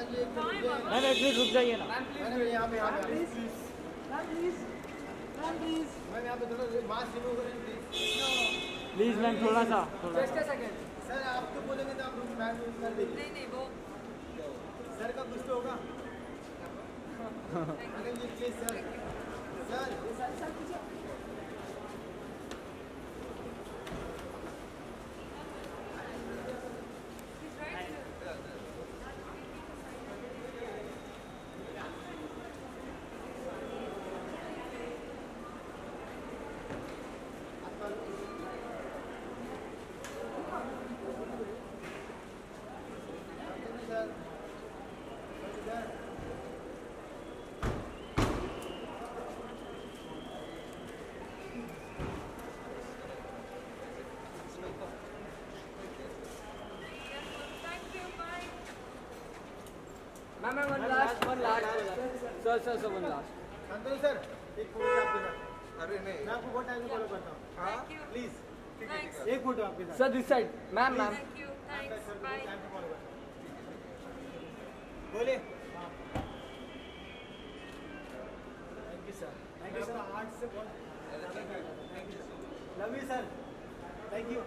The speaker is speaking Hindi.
मैम एक मिनट रुक जाइए ना। मैडम यहाँ पे यहाँ पे please ma'am please ma'am please ma'am यहाँ पे थोड़ा मास्क रिमूव करें प्लीज़ प्लीज़ मैम थोड़ा सा थोड़ा जस्ट सेकंड सर आप तो बोलेंगे तो आप मैम कर दीजिए नहीं नहीं वो सर का कुछ तो होगा। Madam ji please sir sir sir sir ma'am ma'am one last one last sir sir sir one last Santosh sir एक फ़ोटो आपके साथ। अरे नहीं। मैं आपको बहुत टाइम से फॉलो करता हूँ। you. प्लीज़. एक फ़ोटो आपके साथ। Sir this side ma'am ma'am Thank you. Thanks. Sir Bye. Time से फॉलो करता हूँ। बोले thank you sir thank you sir art से बहुत thank you sir love you sir thank you